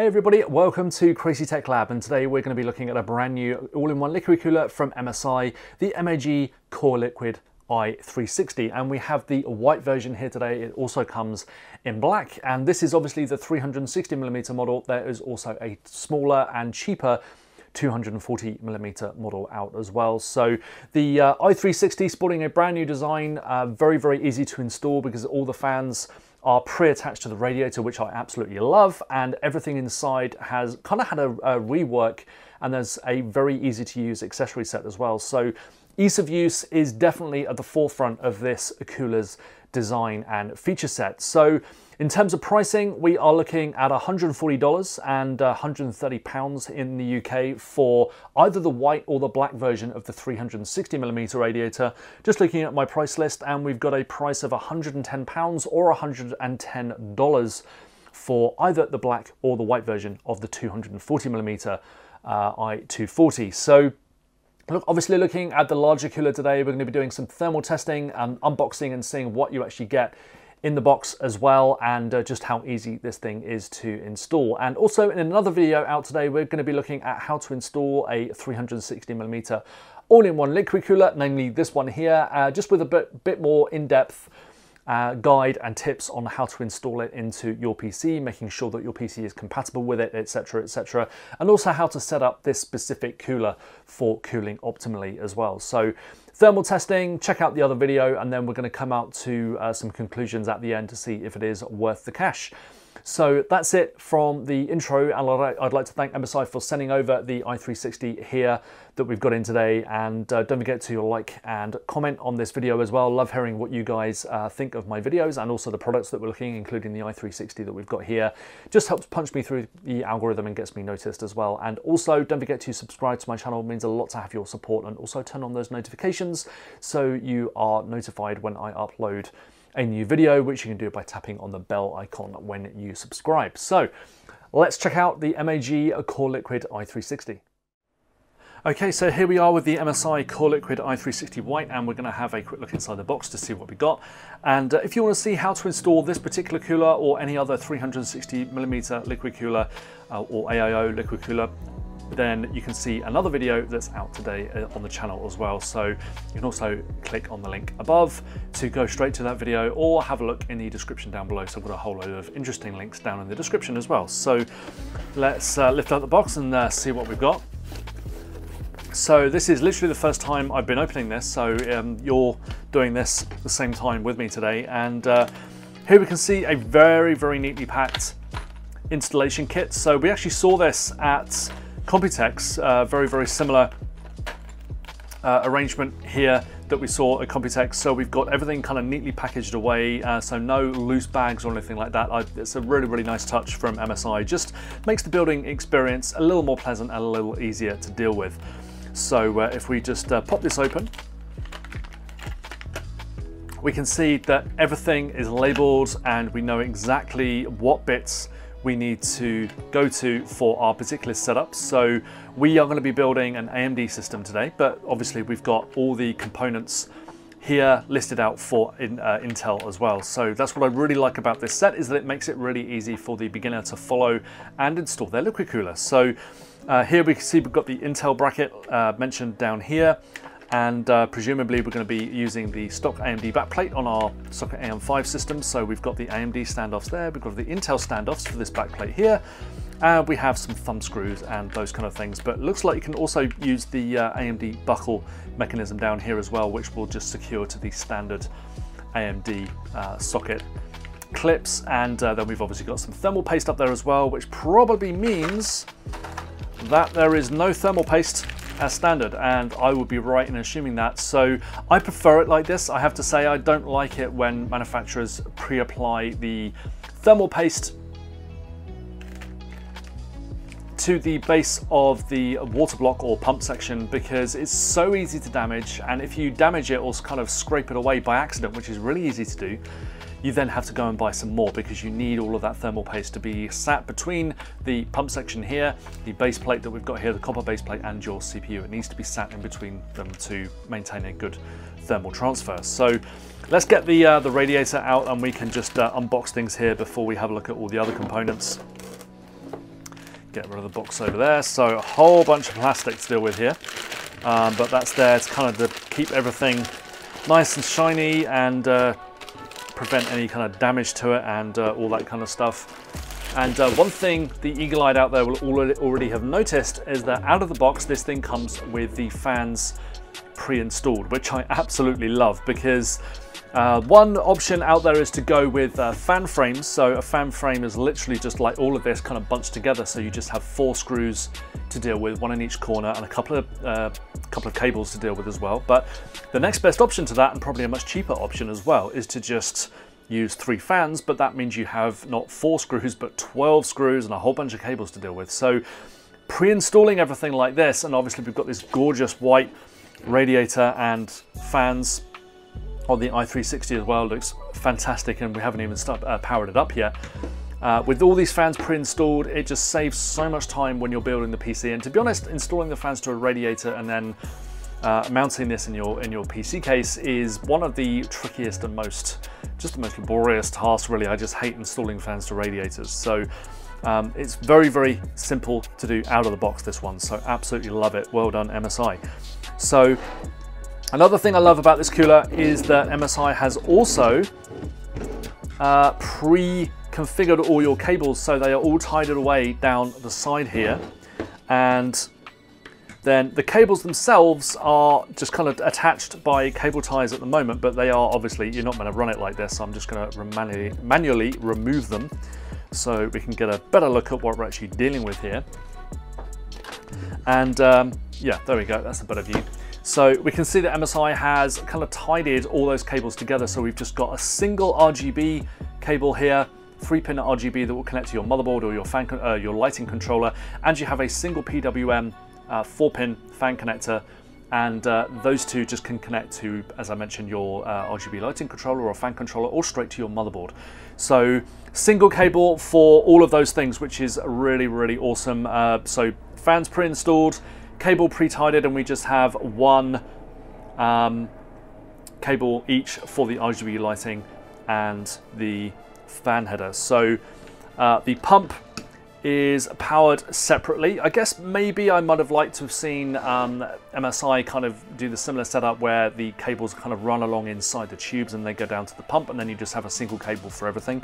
Hey everybody, welcome to Crazy Tech Lab and today we're going to be looking at a brand new all-in-one liquid cooler from MSI, the MAG Core Liquid i360 and we have the white version here today. It also comes in black and this is obviously the 360mm model. There is also a smaller and cheaper 240 millimeter model out as well. So the uh, i360 sporting a brand new design, uh, very, very easy to install because all the fans are pre-attached to the radiator, which I absolutely love, and everything inside has kind of had a, a rework, and there's a very easy to use accessory set as well. So ease of use is definitely at the forefront of this cooler's design and feature set. So in terms of pricing, we are looking at $140 and £130 in the UK for either the white or the black version of the 360mm radiator. Just looking at my price list and we've got a price of £110 or $110 for either the black or the white version of the 240mm uh, i240. So Look, obviously looking at the larger cooler today, we're going to be doing some thermal testing and unboxing and seeing what you actually get in the box as well and uh, just how easy this thing is to install. And also in another video out today, we're going to be looking at how to install a 360 millimeter all-in-one liquid cooler, namely this one here, uh, just with a bit, bit more in-depth uh, guide and tips on how to install it into your PC, making sure that your PC is compatible with it, etc, etc, and also how to set up this specific cooler for cooling optimally as well. So thermal testing, check out the other video, and then we're going to come out to uh, some conclusions at the end to see if it is worth the cash. So that's it from the intro and I'd like to thank MSI for sending over the i360 here that we've got in today and uh, don't forget to like and comment on this video as well. Love hearing what you guys uh, think of my videos and also the products that we're looking including the i360 that we've got here. Just helps punch me through the algorithm and gets me noticed as well and also don't forget to subscribe to my channel it means a lot to have your support and also turn on those notifications so you are notified when I upload a new video, which you can do by tapping on the bell icon when you subscribe. So let's check out the MAG Core Liquid i360. Okay, so here we are with the MSI Core Liquid i360 White and we're going to have a quick look inside the box to see what we got. And uh, if you want to see how to install this particular cooler or any other 360mm liquid cooler uh, or AIO liquid cooler, then you can see another video that's out today uh, on the channel as well. So you can also click on the link above to go straight to that video or have a look in the description down below. So I've got a whole load of interesting links down in the description as well. So let's uh, lift out the box and uh, see what we've got. So this is literally the first time I've been opening this. So um, you're doing this the same time with me today. And uh, here we can see a very, very neatly packed installation kit. So we actually saw this at Computex, uh, very, very similar uh, arrangement here that we saw at Computex. So we've got everything kind of neatly packaged away, uh, so no loose bags or anything like that. I, it's a really, really nice touch from MSI. Just makes the building experience a little more pleasant and a little easier to deal with. So uh, if we just uh, pop this open, we can see that everything is labeled and we know exactly what bits we need to go to for our particular setup. So we are going to be building an AMD system today, but obviously we've got all the components here listed out for in, uh, Intel as well. So that's what I really like about this set is that it makes it really easy for the beginner to follow and install their liquid cooler. So uh, here we can see we've got the Intel bracket uh, mentioned down here and uh, presumably we're going to be using the stock AMD backplate on our Socket AM5 system. So we've got the AMD standoffs there, we've got the Intel standoffs for this backplate here, and we have some thumb screws and those kind of things. But looks like you can also use the uh, AMD buckle mechanism down here as well, which will just secure to the standard AMD uh, socket clips. And uh, then we've obviously got some thermal paste up there as well, which probably means that there is no thermal paste as standard and I would be right in assuming that. So I prefer it like this. I have to say I don't like it when manufacturers pre-apply the thermal paste to the base of the water block or pump section because it's so easy to damage and if you damage it or kind of scrape it away by accident, which is really easy to do, you then have to go and buy some more because you need all of that thermal paste to be sat between the pump section here, the base plate that we've got here, the copper base plate and your CPU. It needs to be sat in between them to maintain a good thermal transfer. So let's get the, uh, the radiator out and we can just uh, unbox things here before we have a look at all the other components. get rid of the box over there. So a whole bunch of plastic to deal with here. Um, but that's there to kind of to keep everything nice and shiny and uh, prevent any kind of damage to it and uh, all that kind of stuff. And uh, one thing the eagle-eyed out there will already have noticed is that out of the box, this thing comes with the fans pre-installed, which I absolutely love because uh, one option out there is to go with uh, fan frames. So a fan frame is literally just like all of this kind of bunched together. So you just have four screws to deal with, one in each corner and a couple of, uh, couple of cables to deal with as well. But the next best option to that and probably a much cheaper option as well is to just use three fans, but that means you have not four screws, but 12 screws and a whole bunch of cables to deal with. So pre-installing everything like this, and obviously we've got this gorgeous white radiator and fans on the i360 as well looks fantastic and we haven't even start, uh, powered it up yet. Uh, with all these fans pre-installed, it just saves so much time when you're building the PC. And to be honest, installing the fans to a radiator and then uh, mounting this in your in your PC case is one of the trickiest and most, just the most laborious tasks really. I just hate installing fans to radiators. So um, it's very, very simple to do out of the box, this one. So absolutely love it. Well done, MSI. So Another thing I love about this cooler is that MSI has also uh, pre-configured all your cables so they are all tied away down the side here. And then the cables themselves are just kind of attached by cable ties at the moment but they are obviously you're not going to run it like this. So I'm just going to manually, manually remove them so we can get a better look at what we're actually dealing with here. And um, yeah there we go. That's a better view so we can see that MSI has kind of tidied all those cables together. So we've just got a single RGB cable here, three pin RGB that will connect to your motherboard or your fan, uh, your lighting controller, and you have a single PWM uh, four pin fan connector and uh, those two just can connect to, as I mentioned, your uh, RGB lighting controller or fan controller or straight to your motherboard. So single cable for all of those things, which is really, really awesome. Uh, so fans pre-installed, cable pre-tied and we just have one um, cable each for the RGB lighting and the fan header. So uh, the pump is powered separately. I guess maybe I might have liked to have seen um, MSI kind of do the similar setup where the cables kind of run along inside the tubes and they go down to the pump and then you just have a single cable for everything.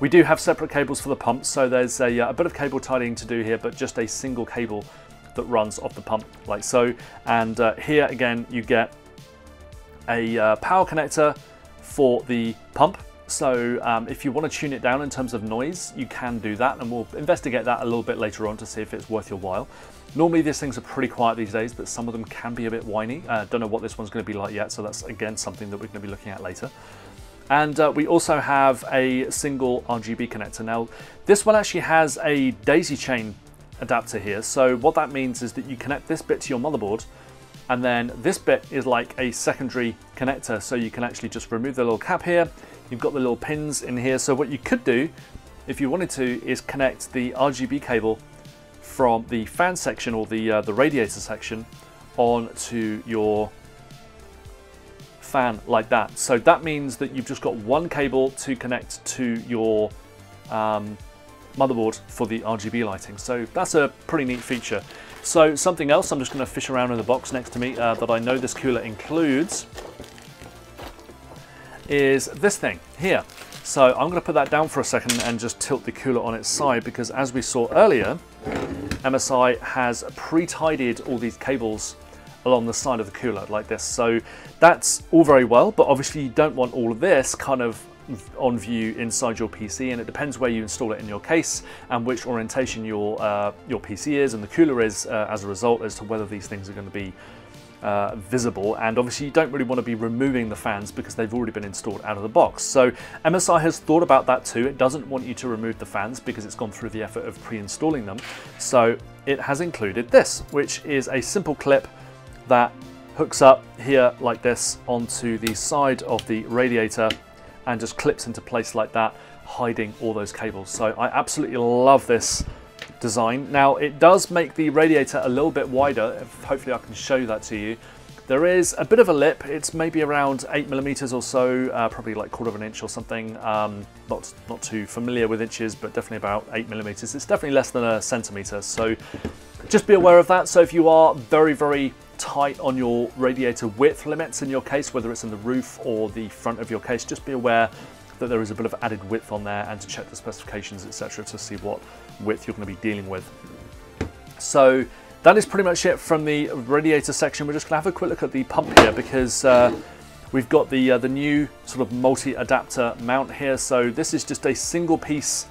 We do have separate cables for the pump, so there's a, uh, a bit of cable tidying to do here, but just a single cable that runs off the pump like so. And uh, here again, you get a uh, power connector for the pump. So um, if you want to tune it down in terms of noise, you can do that and we'll investigate that a little bit later on to see if it's worth your while. Normally these things are pretty quiet these days, but some of them can be a bit whiny. Uh, don't know what this one's going to be like yet, so that's again something that we're going to be looking at later. And uh, we also have a single RGB connector. Now, this one actually has a daisy chain adapter here. So what that means is that you connect this bit to your motherboard and then this bit is like a secondary connector. So you can actually just remove the little cap here. You've got the little pins in here. So what you could do if you wanted to is connect the RGB cable from the fan section or the, uh, the radiator section onto your fan like that. So that means that you've just got one cable to connect to your um, motherboard for the RGB lighting. So that's a pretty neat feature. So something else, I'm just going to fish around in the box next to me uh, that I know this cooler includes is this thing here. So I'm going to put that down for a second and just tilt the cooler on its side because as we saw earlier, MSI has pre-tidied all these cables along the side of the cooler like this. So that's all very well, but obviously you don't want all of this kind of on view inside your PC and it depends where you install it in your case and which orientation your, uh, your PC is and the cooler is uh, as a result as to whether these things are going to be uh, visible and obviously you don't really want to be removing the fans because they've already been installed out of the box. So MSI has thought about that too. It doesn't want you to remove the fans because it's gone through the effort of pre-installing them. So it has included this, which is a simple clip that hooks up here like this onto the side of the radiator and just clips into place like that, hiding all those cables. So I absolutely love this design. Now it does make the radiator a little bit wider, hopefully I can show that to you. There is a bit of a lip. It's maybe around eight millimeters or so, uh, probably like quarter of an inch or something. Um, not not too familiar with inches, but definitely about eight millimeters. It's definitely less than a centimeter. So just be aware of that. So if you are very very tight on your radiator width limits in your case, whether it's in the roof or the front of your case, just be aware that there is a bit of added width on there and to check the specifications, etc., to see what width you're going to be dealing with. So that is pretty much it from the radiator section. We're just going to have a quick look at the pump here because uh, we've got the, uh, the new sort of multi-adapter mount here. So this is just a single piece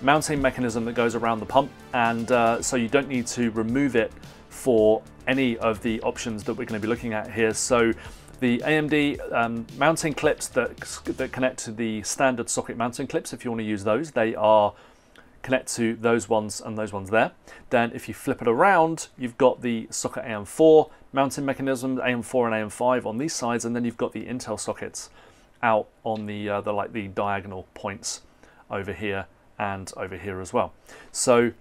mounting mechanism that goes around the pump and uh, so you don't need to remove it for any of the options that we're going to be looking at here. So the AMD um, mounting clips that, that connect to the standard socket mounting clips, if you want to use those, they are connect to those ones and those ones there. Then if you flip it around, you've got the socket AM4 mounting mechanism, AM4 and AM5 on these sides, and then you've got the Intel sockets out on the, uh, the like the diagonal points over here and over here as well. So,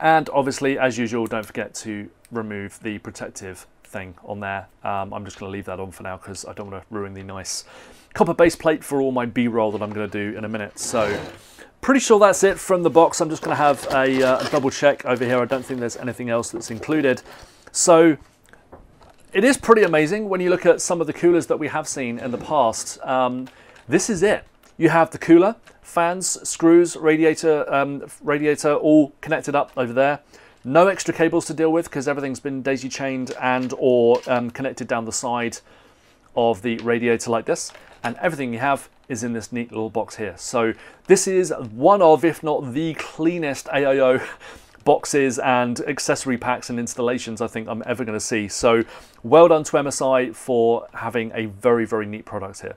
and obviously, as usual, don't forget to remove the protective thing on there. Um, I'm just going to leave that on for now because I don't want to ruin the nice copper base plate for all my B-roll that I'm going to do in a minute. So Pretty sure that's it from the box. I'm just going to have a, uh, a double check over here. I don't think there's anything else that's included. So it is pretty amazing when you look at some of the coolers that we have seen in the past. Um, this is it. You have the cooler, fans, screws, radiator, um, radiator all connected up over there. No extra cables to deal with because everything's been daisy chained and or um, connected down the side of the radiator like this. And everything you have is in this neat little box here. So this is one of, if not the cleanest AIO boxes and accessory packs and installations I think I'm ever going to see. So well done to MSI for having a very, very neat product here.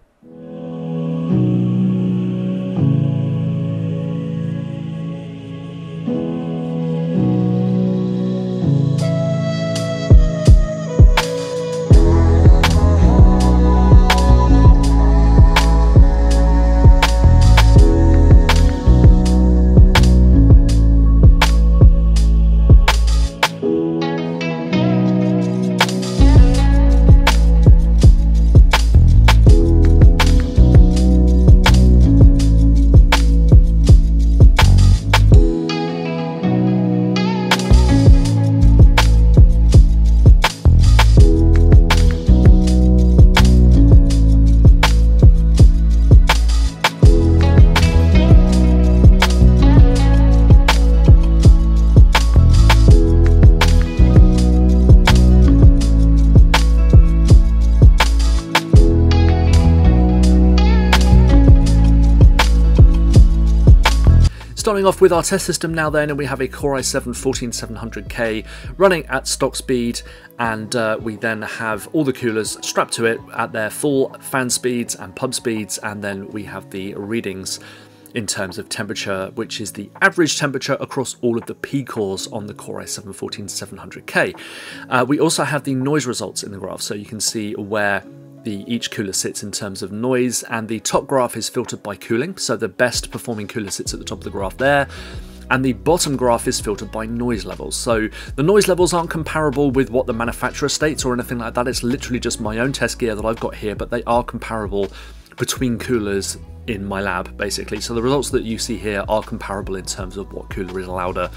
Off with our test system now then, and we have a Core i7 14700K running at stock speed, and uh, we then have all the coolers strapped to it at their full fan speeds and pump speeds, and then we have the readings in terms of temperature, which is the average temperature across all of the P cores on the Core i7 14700K. Uh, we also have the noise results in the graph, so you can see where the each cooler sits in terms of noise and the top graph is filtered by cooling so the best performing cooler sits at the top of the graph there and the bottom graph is filtered by noise levels. So the noise levels aren't comparable with what the manufacturer states or anything like that. It's literally just my own test gear that I've got here, but they are comparable between coolers in my lab, basically. So the results that you see here are comparable in terms of what cooler is louder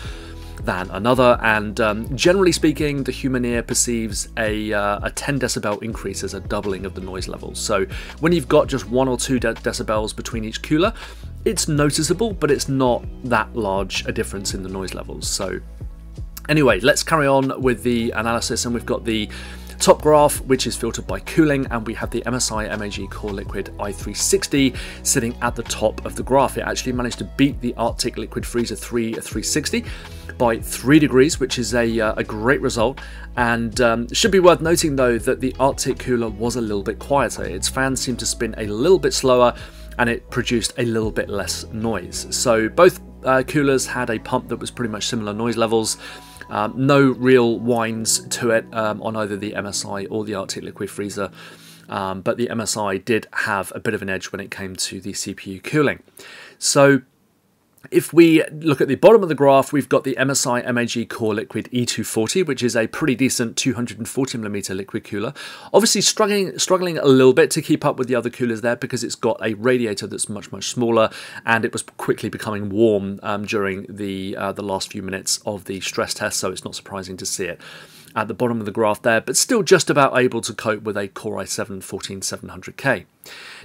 than another, and um, generally speaking, the human ear perceives a, uh, a 10 decibel increase as a doubling of the noise levels. So when you've got just one or two de decibels between each cooler, it's noticeable, but it's not that large a difference in the noise levels. So anyway, let's carry on with the analysis, and we've got the top graph, which is filtered by cooling, and we have the MSI MAG Core Liquid i360 sitting at the top of the graph. It actually managed to beat the Arctic Liquid Freezer 3 360 by 3 degrees, which is a, uh, a great result. And um, should be worth noting though that the Arctic cooler was a little bit quieter. Its fans seemed to spin a little bit slower and it produced a little bit less noise. So both uh, coolers had a pump that was pretty much similar noise levels. Um, no real whines to it um, on either the MSI or the Arctic Liquid Freezer. Um, but the MSI did have a bit of an edge when it came to the CPU cooling. So if we look at the bottom of the graph, we've got the MSI MAG Core Liquid E240, which is a pretty decent 240mm liquid cooler. Obviously struggling, struggling a little bit to keep up with the other coolers there because it's got a radiator that's much, much smaller and it was quickly becoming warm um, during the, uh, the last few minutes of the stress test, so it's not surprising to see it at the bottom of the graph there, but still just about able to cope with a Core i7 14700K.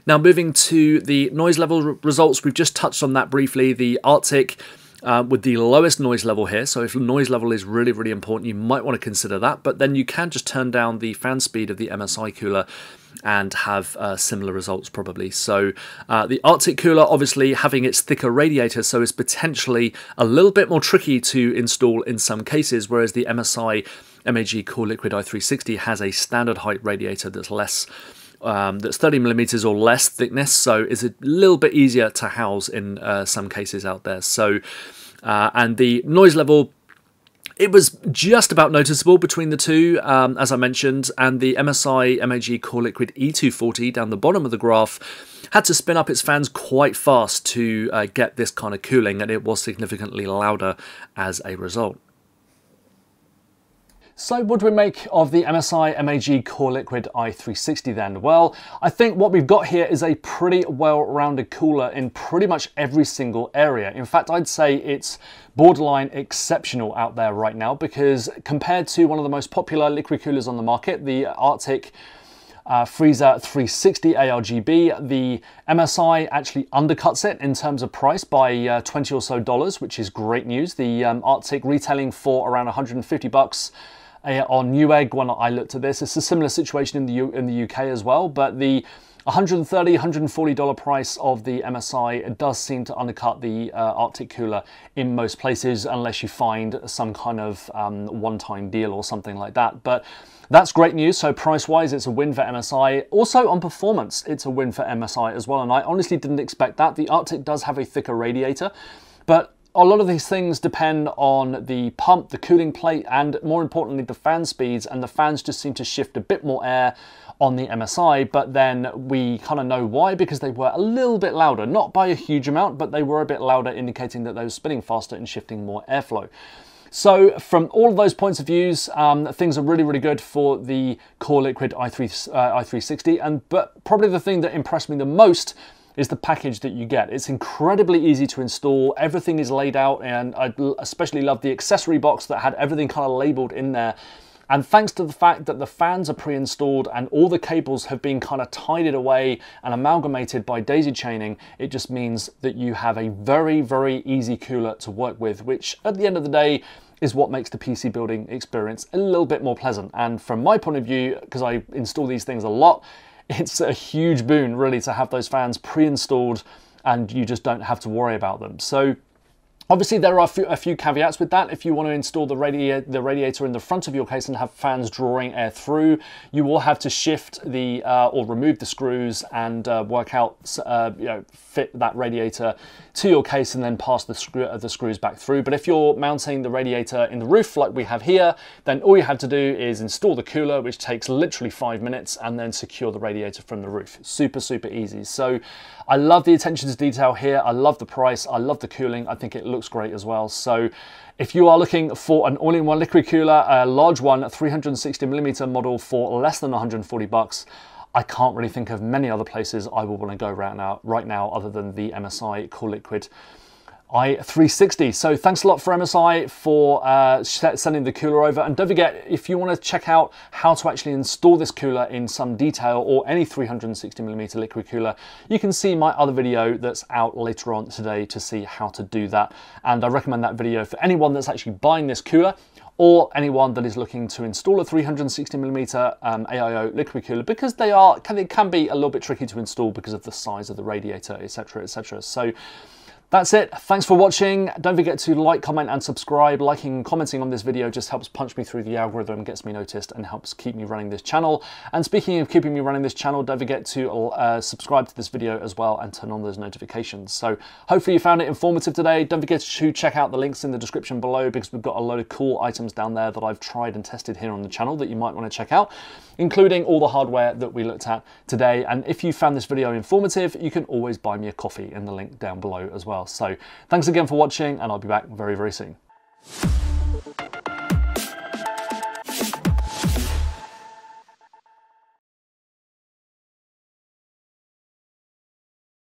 Now moving to the noise level results, we've just touched on that briefly. The Arctic uh, with the lowest noise level here. So if noise level is really, really important, you might want to consider that. But then you can just turn down the fan speed of the MSI cooler and have uh, similar results probably. So uh, the Arctic cooler obviously having its thicker radiator so is potentially a little bit more tricky to install in some cases whereas the MSI MAG Core Liquid i360 has a standard height radiator that's less um, that's 30 millimeters or less thickness, so it's a little bit easier to house in uh, some cases out there. So, uh, and the noise level it was just about noticeable between the two, um, as I mentioned, and the MSI MAG Core Liquid E240 down the bottom of the graph had to spin up its fans quite fast to uh, get this kind of cooling, and it was significantly louder as a result. So what do we make of the MSI MAG Core Liquid i360 then? Well, I think what we've got here is a pretty well-rounded cooler in pretty much every single area. In fact, I'd say it's borderline exceptional out there right now because compared to one of the most popular liquid coolers on the market, the Arctic uh, Freezer 360 ARGB. The MSI actually undercuts it in terms of price by uh, 20 or so dollars, which is great news. The um, Arctic retailing for around 150 bucks on Newegg when I looked at this. It's a similar situation in the, U in the UK as well, but the 130 $140 price of the MSI does seem to undercut the uh, Arctic cooler in most places unless you find some kind of um, one-time deal or something like that. But that's great news. So price-wise, it's a win for MSI. Also on performance, it's a win for MSI as well. And I honestly didn't expect that. The Arctic does have a thicker radiator, but a lot of these things depend on the pump, the cooling plate, and more importantly, the fan speeds, and the fans just seem to shift a bit more air on the MSI, but then we kind of know why, because they were a little bit louder, not by a huge amount, but they were a bit louder, indicating that they were spinning faster and shifting more airflow. So from all of those points of views, um, things are really, really good for the Core Liquid i3, uh, i360. And but probably the thing that impressed me the most is the package that you get. It's incredibly easy to install. Everything is laid out and I especially love the accessory box that had everything kind of labeled in there. And thanks to the fact that the fans are pre-installed and all the cables have been kind of tidied away and amalgamated by daisy chaining, it just means that you have a very, very easy cooler to work with, which at the end of the day, is what makes the PC building experience a little bit more pleasant. And from my point of view, because I install these things a lot, it's a huge boon really to have those fans pre-installed and you just don't have to worry about them. So Obviously, there are a few, caveats with that. If you want to install the, radi the, radiator in the front of your case and have fans drawing air through, you will have to shift the uh, or remove the screws and uh, work out, uh, you know, fit that radiator to your case and then pass the, screw uh, the screws back through. But if you're mounting the radiator in the roof like we have here, then all you have to do is install the cooler, which takes literally five minutes, and then secure the radiator from the roof. Super, super easy. So I love the attention to detail here. I love the price. I love the cooling. I think it great as well. So if you are looking for an all-in-one liquid cooler, a large one, 360 millimeter model for less than 140 bucks, I can't really think of many other places I would want to go right now, right now other than the MSI Core Liquid i360. So thanks a lot for MSI for uh, sending the cooler over. And don't forget, if you want to check out how to actually install this cooler in some detail or any 360mm liquid cooler, you can see my other video that's out later on today to see how to do that. And I recommend that video for anyone that's actually buying this cooler or anyone that is looking to install a 360mm um, AIO liquid cooler because they are can, they can be a little bit tricky to install because of the size of the radiator, etc, etc. So that's it. Thanks for watching. Don't forget to like, comment and subscribe. Liking and commenting on this video just helps punch me through the algorithm, gets me noticed and helps keep me running this channel. And speaking of keeping me running this channel, don't forget to uh, subscribe to this video as well and turn on those notifications. So hopefully you found it informative today. Don't forget to check out the links in the description below because we've got a load of cool items down there that I've tried and tested here on the channel that you might want to check out, including all the hardware that we looked at today. And if you found this video informative, you can always buy me a coffee in the link down below as well. So thanks again for watching and I'll be back very, very soon.